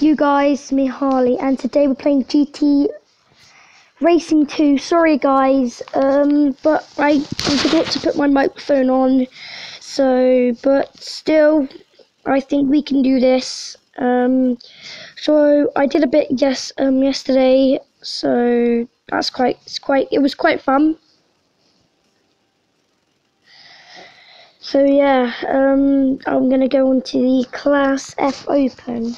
you guys, me Harley, and today we're playing GT Racing 2. Sorry guys, um, but I, forgot to put my microphone on, so, but still, I think we can do this. Um, so I did a bit yes um yesterday, so that's quite it's quite it was quite fun. So yeah, um, I'm gonna go on to the Class F Open.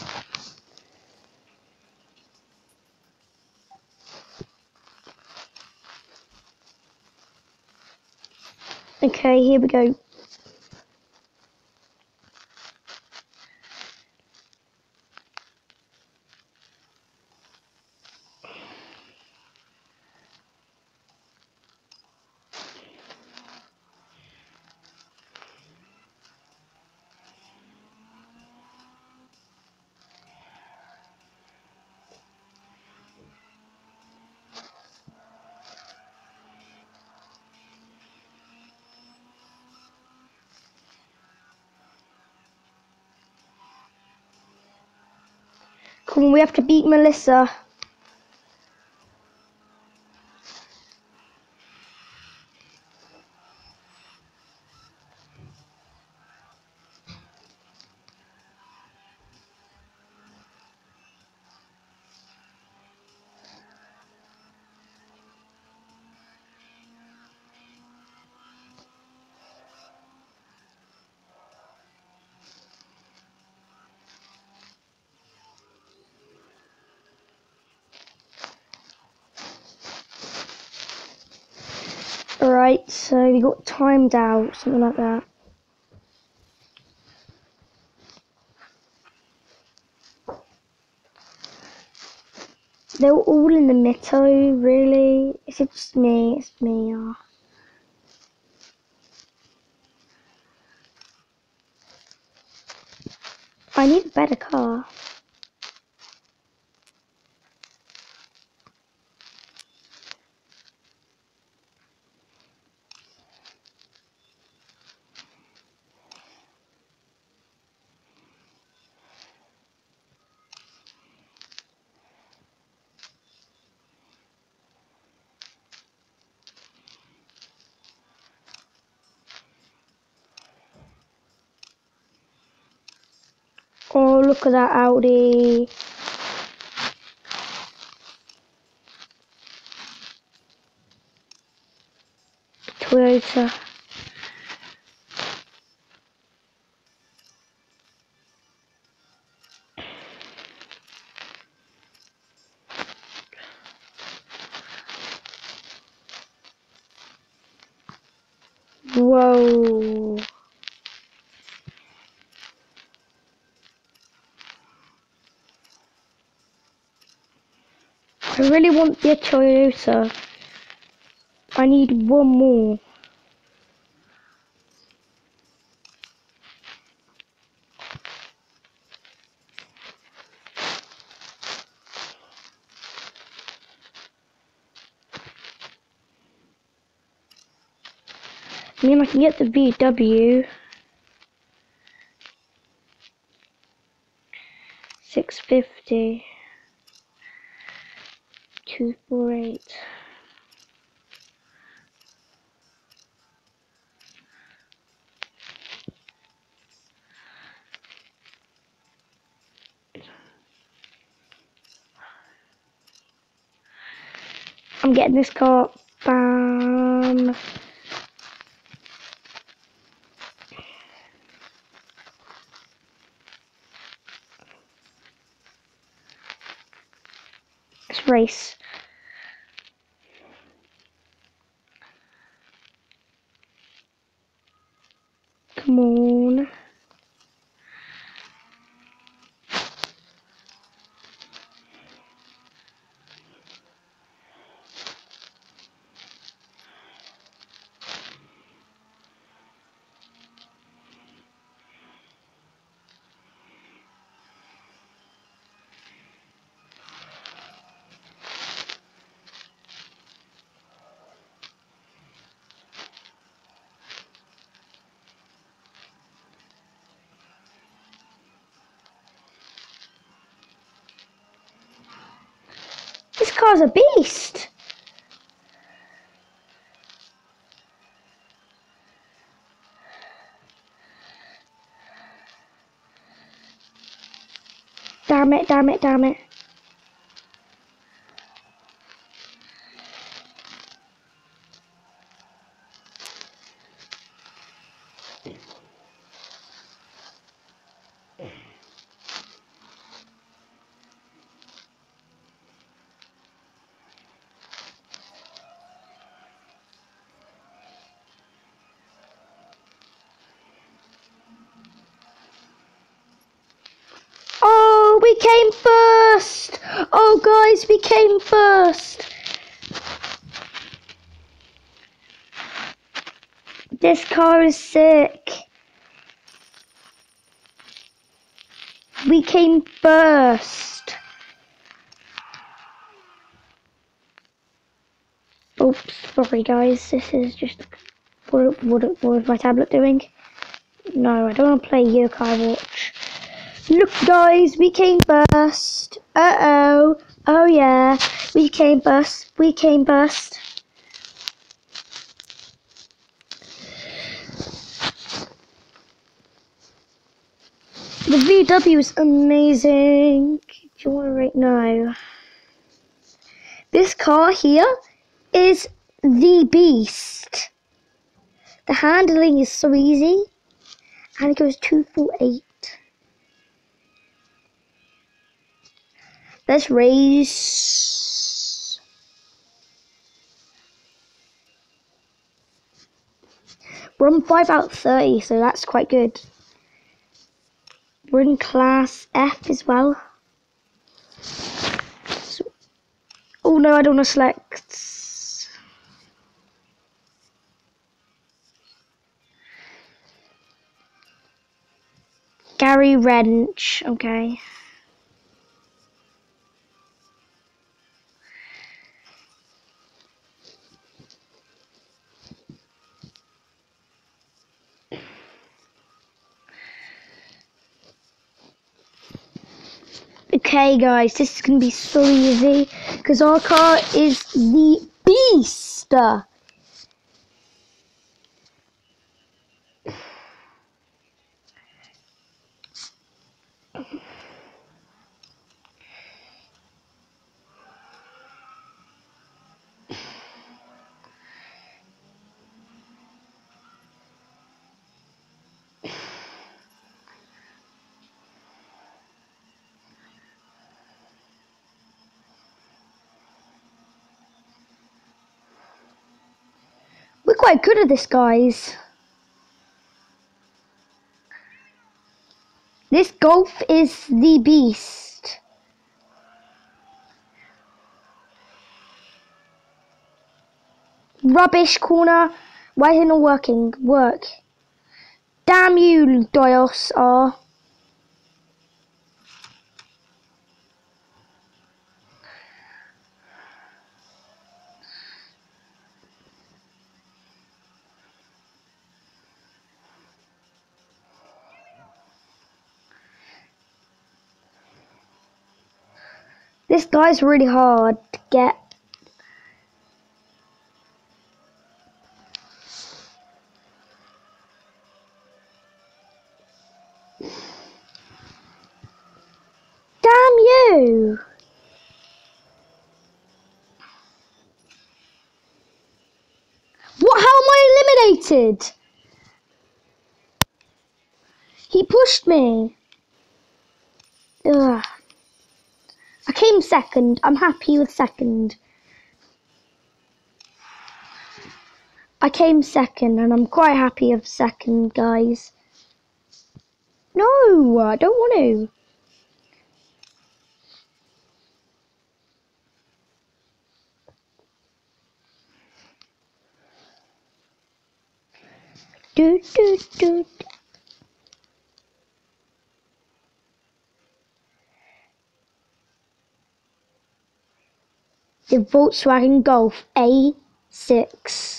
Okay, here we go. We have to beat Melissa. Alright, so we got timed out, something like that. They were all in the middle, really. Is it just me? It's me. I need a better car. Oh, look at that Audi. Toyota. Whoa. I really want the Toyota. I need one more. I mean, I can get the VW. Six fifty. Two four eight. I'm getting this car. Bam. Let's race. Car's a beast. Damn it, damn it, damn it. Oh, we came first. Oh, guys, we came first. This car is sick. We came first. Oops, sorry guys. This is just what what what is my tablet doing? No, I don't want to play Yokai Watch. Look, guys, we came first. Uh oh. Yeah, we came bust, We came bust. The VW is amazing. Do you want to rate? No. This car here is the beast. The handling is so easy, and it goes two four eight. Let's raise. We're on 5 out of 30, so that's quite good. We're in class F as well. So, oh no, I don't want to select. Gary Wrench, okay. Okay, guys, this is gonna be so easy because our car is the beast. Quite good at this, guys. This golf is the beast. Rubbish corner. Why isn't it working? Work. Damn you, Doyos are. This guy's really hard to get. Damn you! What? How am I eliminated? He pushed me. Ugh. I came second. I'm happy with second. I came second and I'm quite happy of second, guys. No, I don't want to. Do, do, do. The Volkswagen Golf A6.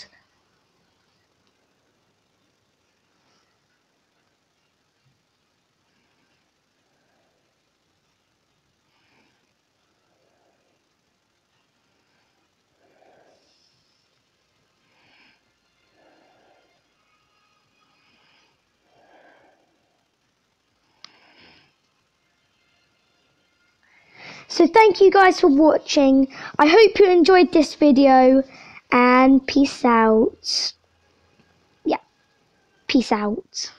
So thank you guys for watching. I hope you enjoyed this video and peace out. Yeah, peace out.